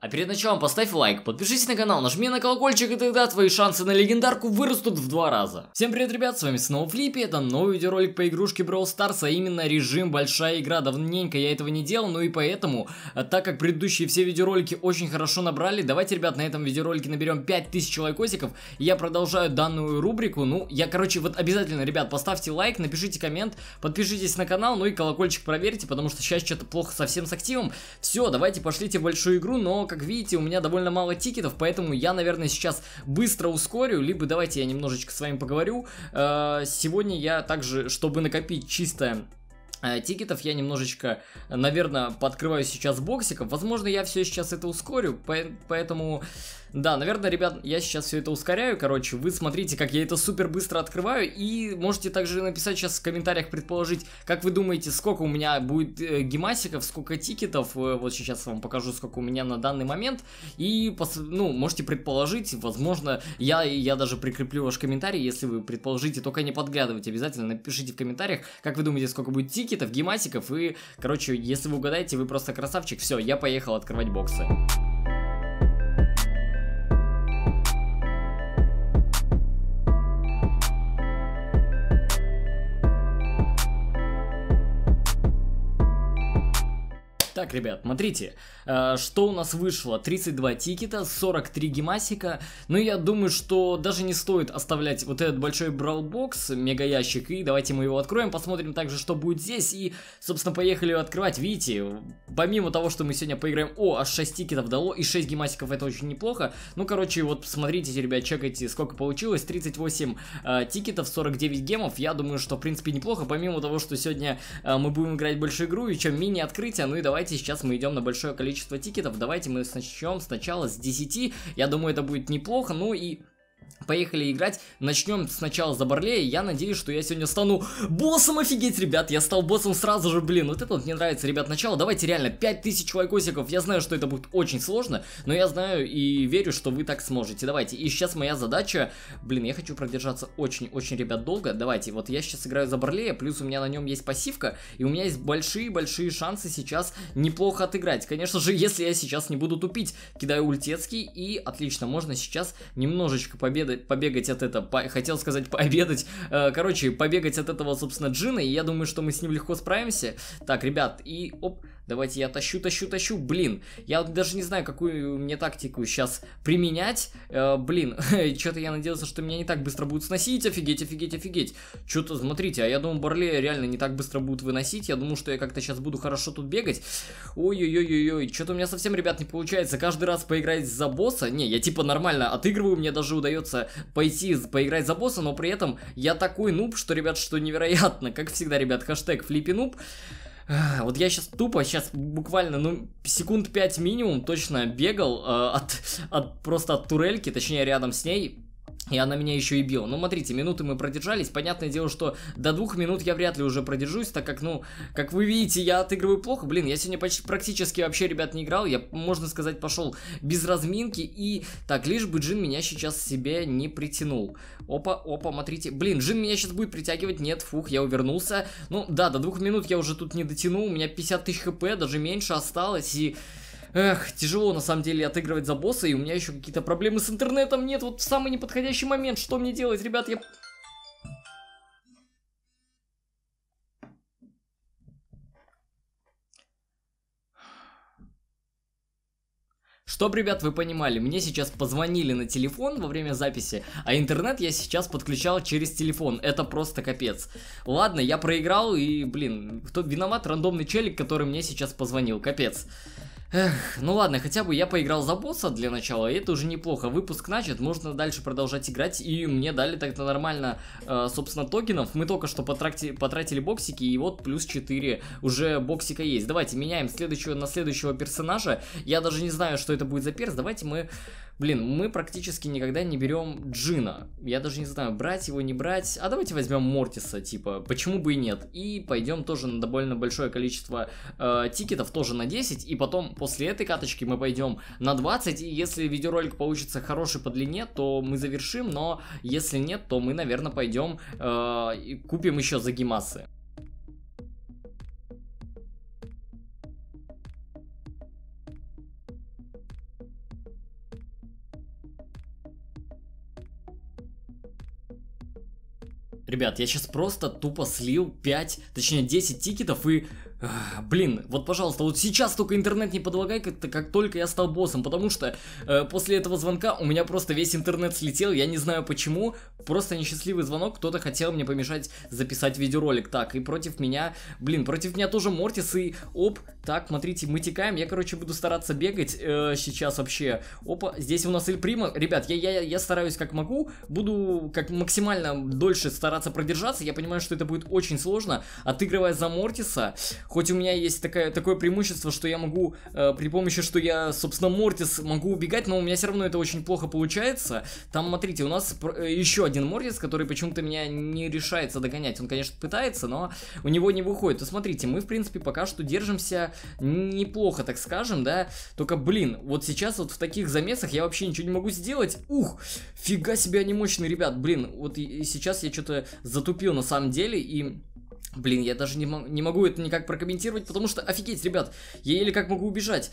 А перед началом поставь лайк, подпишись на канал, нажми на колокольчик, и тогда твои шансы на легендарку вырастут в два раза. Всем привет, ребят, с вами снова Флиппи, это новый видеоролик по игрушке Brawl Stars, а именно режим Большая Игра. Давненько я этого не делал, ну и поэтому, а так как предыдущие все видеоролики очень хорошо набрали, давайте, ребят, на этом видеоролике наберем 5000 лайкосиков, я продолжаю данную рубрику, ну, я, короче, вот обязательно, ребят, поставьте лайк, напишите коммент, подпишитесь на канал, ну и колокольчик проверьте, потому что сейчас что-то плохо совсем с активом. Все, давайте пошлите в большую игру, но как видите, у меня довольно мало тикетов, поэтому я, наверное, сейчас быстро ускорю, либо давайте я немножечко с вами поговорю. Э, сегодня я также, чтобы накопить чисто э, тикетов я немножечко, наверное, подкрываю сейчас боксиков. Возможно, я все сейчас это ускорю, поэтому да, наверное, ребят, я сейчас все это ускоряю, короче, вы смотрите, как я это супер быстро открываю, и можете также написать сейчас в комментариях, предположить, как вы думаете, сколько у меня будет э, гемасиков, сколько тикетов, э, вот сейчас вам покажу, сколько у меня на данный момент, и, ну, можете предположить, возможно, я, я даже прикреплю ваш комментарий, если вы предположите, только не подглядывайте, обязательно напишите в комментариях, как вы думаете, сколько будет тикетов, гемасиков, и, короче, если вы угадаете, вы просто красавчик, все, я поехал открывать боксы. Так, ребят, смотрите, э, что у нас вышло. 32 тикета, 43 гемасика. Ну, я думаю, что даже не стоит оставлять вот этот большой браулбокс, мега ящик. И давайте мы его откроем, посмотрим также, что будет здесь. И, собственно, поехали открывать. Видите, помимо того, что мы сегодня поиграем... О, аж 6 тикетов дало, и 6 гемасиков, это очень неплохо. Ну, короче, вот смотрите, ребят, чекайте, сколько получилось. 38 э, тикетов, 49 гемов. Я думаю, что, в принципе, неплохо. Помимо того, что сегодня э, мы будем играть большую игру, и чем мини-открытие. Ну и давайте давайте сейчас мы идем на большое количество тикетов. Давайте мы начнем сначала с 10. Я думаю, это будет неплохо. Ну и Поехали играть. Начнем сначала за Барлея. Я надеюсь, что я сегодня стану боссом. Офигеть, ребят. Я стал боссом сразу же, блин. Вот это вот мне нравится, ребят, начало. Давайте реально 5000 лайкосиков. Я знаю, что это будет очень сложно, но я знаю и верю, что вы так сможете. Давайте. И сейчас моя задача... Блин, я хочу продержаться очень-очень, ребят, долго. Давайте. Вот я сейчас играю за Барлея, плюс у меня на нем есть пассивка, и у меня есть большие-большие шансы сейчас неплохо отыграть. Конечно же, если я сейчас не буду тупить. Кидаю ультецкий, и отлично, можно сейчас немножечко победить победать, побегать от этого, по, хотел сказать пообедать, э, короче, побегать от этого, собственно, джина, и я думаю, что мы с ним легко справимся. Так, ребят, и оп, Давайте я тащу, тащу, тащу. Блин, я даже не знаю, какую мне тактику сейчас применять. Э, блин, что-то я надеялся, что меня не так быстро будут сносить. Офигеть, офигеть, офигеть. Что-то, смотрите, а я думал, Барлея реально не так быстро будут выносить. Я думал, что я как-то сейчас буду хорошо тут бегать. Ой-ой-ой-ой, что-то у меня совсем, ребят, не получается. Каждый раз поиграть за босса. Не, я типа нормально отыгрываю, мне даже удается пойти поиграть за босса, но при этом я такой нуб, что, ребят, что невероятно. Как всегда, ребят, хэштег флиппинуб. Вот я сейчас тупо, сейчас буквально, ну, секунд 5 минимум точно бегал э, от, от, просто от турельки, точнее рядом с ней, и она меня еще и била. Ну, смотрите, минуты мы продержались. Понятное дело, что до двух минут я вряд ли уже продержусь, так как, ну, как вы видите, я отыгрываю плохо. Блин, я сегодня почти практически вообще, ребят, не играл. Я, можно сказать, пошел без разминки. И так, лишь бы Джин меня сейчас себе не притянул. Опа, опа, смотрите. Блин, Джин меня сейчас будет притягивать. Нет, фух, я увернулся. Ну, да, до двух минут я уже тут не дотянул. У меня 50 тысяч хп, даже меньше осталось. И... Эх, тяжело на самом деле отыгрывать за босса, и у меня еще какие-то проблемы с интернетом нет. Вот в самый неподходящий момент, что мне делать, ребят, я... Чтоб, ребят, вы понимали, мне сейчас позвонили на телефон во время записи, а интернет я сейчас подключал через телефон. Это просто капец. Ладно, я проиграл и, блин, кто виноват? Рандомный челик, который мне сейчас позвонил. Капец. Эх, ну ладно, хотя бы я поиграл за босса для начала, и это уже неплохо. Выпуск начат, можно дальше продолжать играть, и мне дали тогда нормально, э, собственно, токенов. Мы только что потратили, потратили боксики, и вот плюс 4 уже боксика есть. Давайте меняем следующего на следующего персонажа. Я даже не знаю, что это будет за перс. Давайте мы Блин, мы практически никогда не берем Джина. Я даже не знаю, брать его, не брать. А давайте возьмем Мортиса, типа, почему бы и нет. И пойдем тоже на довольно большое количество э, тикетов, тоже на 10. И потом, после этой каточки, мы пойдем на 20. И если видеоролик получится хороший по длине, то мы завершим. Но если нет, то мы, наверное, пойдем э, и купим еще за гемасы. Ребят, я сейчас просто тупо слил 5, точнее 10 тикетов и Блин, вот пожалуйста, вот сейчас только интернет не подлагай, как, как только я стал боссом, потому что э, после этого звонка у меня просто весь интернет слетел, я не знаю почему, просто несчастливый звонок, кто-то хотел мне помешать записать видеоролик, так, и против меня, блин, против меня тоже Мортис, и оп, так, смотрите, мы текаем, я, короче, буду стараться бегать э, сейчас вообще, опа, здесь у нас Эль Прима, ребят, я, я, я стараюсь как могу, буду как максимально дольше стараться продержаться, я понимаю, что это будет очень сложно, отыгрывая за Мортиса, Хоть у меня есть такое, такое преимущество, что я могу э, при помощи, что я, собственно, Мортис могу убегать, но у меня все равно это очень плохо получается. Там, смотрите, у нас э, еще один Мортис, который почему-то меня не решается догонять. Он, конечно, пытается, но у него не выходит. Смотрите, мы, в принципе, пока что держимся неплохо, так скажем, да. Только, блин, вот сейчас вот в таких замесах я вообще ничего не могу сделать. Ух, фига себе они мощные, ребят. Блин, вот и, и сейчас я что-то затупил на самом деле и... Блин, я даже не, не могу это никак прокомментировать, потому что, офигеть, ребят, я еле как могу убежать.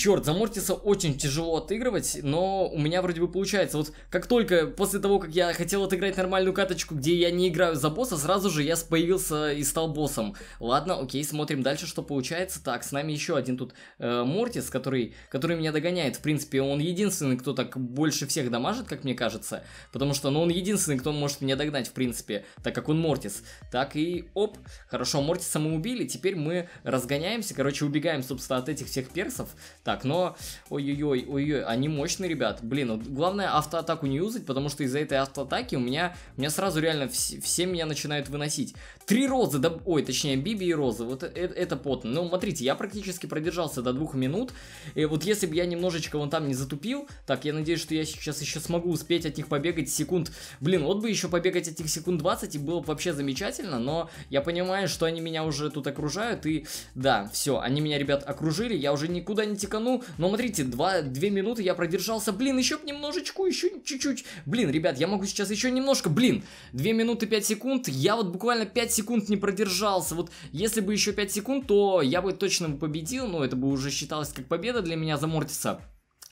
Черт, за Мортиса очень тяжело отыгрывать, но у меня вроде бы получается. Вот как только после того, как я хотел отыграть нормальную каточку, где я не играю за босса, сразу же я появился и стал боссом. Ладно, окей, смотрим дальше, что получается. Так, с нами еще один тут э, Мортис, который, который меня догоняет. В принципе, он единственный, кто так больше всех дамажит, как мне кажется. Потому что, ну, он единственный, кто может меня догнать, в принципе, так как он Мортис. Так, и оп, хорошо, Мортиса мы убили, теперь мы разгоняемся, короче, убегаем, собственно, от этих всех персов. Так, но, ой-ой-ой, ой-ой, они мощные, ребят. Блин, вот главное автоатаку не юзать, потому что из-за этой автоатаки у меня, у меня сразу реально все, все меня начинают выносить. Три розы, да, ой, точнее, Биби и розы, вот это, это потно. Ну, смотрите, я практически продержался до двух минут, и вот если бы я немножечко вон там не затупил, так, я надеюсь, что я сейчас еще смогу успеть от них побегать секунд, блин, вот бы еще побегать этих секунд 20, и было бы вообще замечательно, но я понимаю, что они меня уже тут окружают, и да, все, они меня, ребят, окружили, я уже никуда не текану, но смотрите, 2, 2 минуты я продержался, блин, еще немножечко, еще чуть-чуть, блин, ребят, я могу сейчас еще немножко, блин, 2 минуты 5 секунд, я вот буквально 5 секунд не продержался, вот если бы еще 5 секунд, то я бы точно победил, но это бы уже считалось как победа для меня за Мортиса.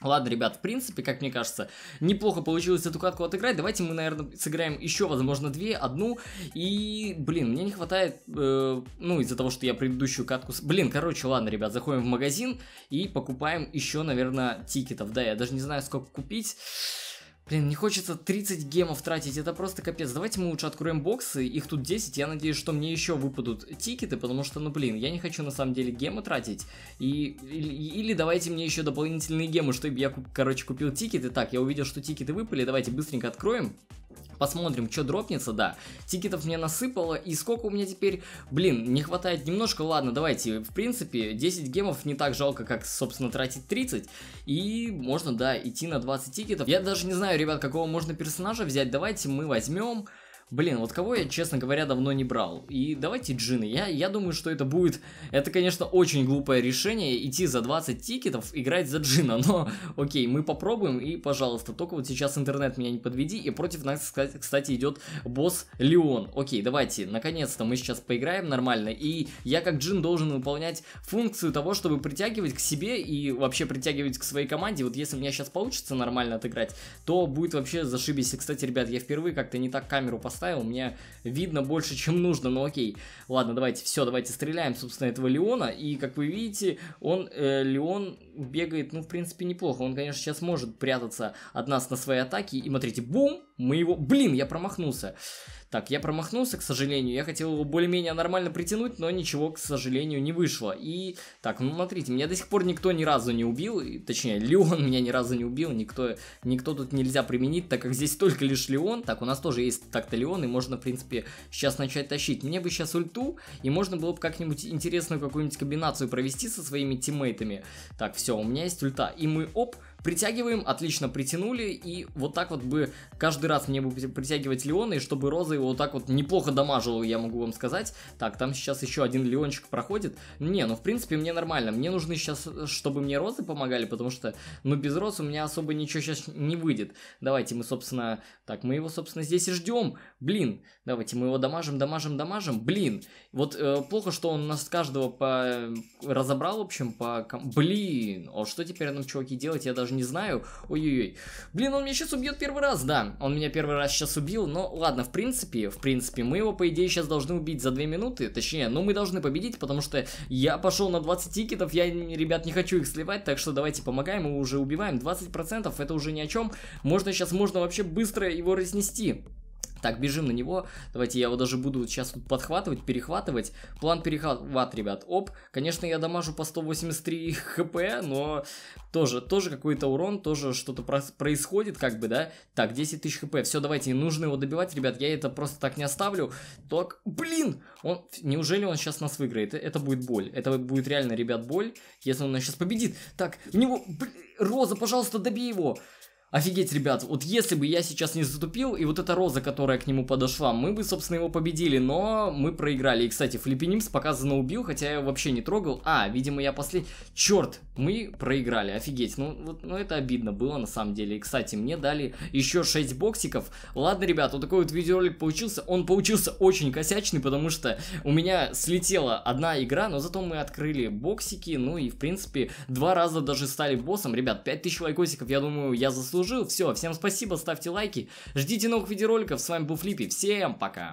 Ладно, ребят, в принципе, как мне кажется, неплохо получилось эту катку отыграть. Давайте мы, наверное, сыграем еще, возможно, две, одну. И, блин, мне не хватает, э, ну, из-за того, что я предыдущую катку... Блин, короче, ладно, ребят, заходим в магазин и покупаем еще, наверное, тикетов. Да, я даже не знаю, сколько купить. Блин, не хочется 30 гемов тратить, это просто капец. Давайте мы лучше откроем боксы, их тут 10, я надеюсь, что мне еще выпадут тикеты, потому что, ну блин, я не хочу на самом деле гемы тратить. И, или, или давайте мне еще дополнительные гемы, чтобы я, короче, купил тикеты. Так, я увидел, что тикеты выпали, давайте быстренько откроем. Посмотрим, что дропнется, да. Тикетов мне насыпало, и сколько у меня теперь... Блин, не хватает немножко, ладно, давайте. В принципе, 10 гемов не так жалко, как, собственно, тратить 30. И можно, да, идти на 20 тикетов. Я даже не знаю, ребят, какого можно персонажа взять. Давайте мы возьмем... Блин, вот кого я, честно говоря, давно не брал. И давайте джины. Я, я думаю, что это будет... Это, конечно, очень глупое решение, идти за 20 тикетов, играть за джина. Но, окей, мы попробуем, и, пожалуйста, только вот сейчас интернет меня не подведи. И против нас, кстати, идет босс Леон. Окей, давайте, наконец-то мы сейчас поиграем нормально. И я, как джин, должен выполнять функцию того, чтобы притягивать к себе и вообще притягивать к своей команде. Вот если у меня сейчас получится нормально отыграть, то будет вообще зашибись. И, кстати, ребят, я впервые как-то не так камеру поставил поставил, мне видно больше, чем нужно, но окей. Ладно, давайте, все, давайте стреляем, собственно, этого Леона, и, как вы видите, он, э, Леон бегает, ну, в принципе, неплохо, он, конечно, сейчас может прятаться от нас на своей атаке, и, смотрите, бум, мы его, блин, я промахнулся. Так, я промахнулся, к сожалению. Я хотел его более-менее нормально притянуть, но ничего, к сожалению, не вышло. И, так, ну смотрите, меня до сих пор никто ни разу не убил. Точнее, Леон меня ни разу не убил. Никто, никто тут нельзя применить, так как здесь только лишь Леон. Так, у нас тоже есть так-то Леон, и можно, в принципе, сейчас начать тащить. Мне бы сейчас ульту, и можно было бы как-нибудь интересную какую-нибудь комбинацию провести со своими тиммейтами. Так, все, у меня есть ульта. И мы, оп, Притягиваем, отлично притянули, и вот так вот бы каждый раз мне бы притягивать Леона, и чтобы Роза его вот так вот неплохо дамажила, я могу вам сказать. Так, там сейчас еще один Леончик проходит. Не, ну в принципе мне нормально. Мне нужны сейчас, чтобы мне Розы помогали, потому что, ну без Роз у меня особо ничего сейчас не выйдет. Давайте мы, собственно, так, мы его, собственно, здесь и ждем. Блин, давайте мы его дамажим, дамажим, дамажим. Блин, вот э, плохо, что он нас каждого по... разобрал, в общем, по... Блин, а что теперь нам, чуваки, делать, я даже даже не знаю. Ой-ой-ой. Блин, он меня сейчас убьет первый раз, да. Он меня первый раз сейчас убил, но ладно, в принципе, в принципе, мы его, по идее, сейчас должны убить за 2 минуты. Точнее, ну мы должны победить, потому что я пошел на 20 тикетов, я, ребят, не хочу их сливать, так что давайте помогаем, мы уже убиваем. 20% это уже ни о чем. Можно сейчас, можно вообще быстро его разнести. Так, бежим на него. Давайте я его даже буду сейчас тут подхватывать, перехватывать. План перехват, ребят. Оп. Конечно, я дамажу по 183 хп, но тоже, тоже какой-то урон, тоже что-то происходит, как бы, да. Так, 10 тысяч хп. Все, давайте, нужно его добивать, ребят. Я это просто так не оставлю. Так, блин! Он, неужели он сейчас нас выиграет? Это будет боль. Это будет реально, ребят, боль, если он нас сейчас победит. Так, в него... Блин, Роза, пожалуйста, добей его. Офигеть, ребят, вот если бы я сейчас не затупил, и вот эта роза, которая к нему подошла, мы бы, собственно, его победили, но мы проиграли. И, кстати, Флиппинимс показано убил, хотя я его вообще не трогал. А, видимо, я последний... Черт, мы проиграли, офигеть. Ну, вот, ну, это обидно было, на самом деле. И, кстати, мне дали еще 6 боксиков. Ладно, ребят, вот такой вот видеоролик получился. Он получился очень косячный, потому что у меня слетела одна игра, но зато мы открыли боксики, ну и, в принципе, два раза даже стали боссом. Ребят, 5000 лайкосиков, я думаю, я заслужил заслужил. Все, всем спасибо, ставьте лайки, ждите новых видеороликов. С вами был Флиппи, всем пока.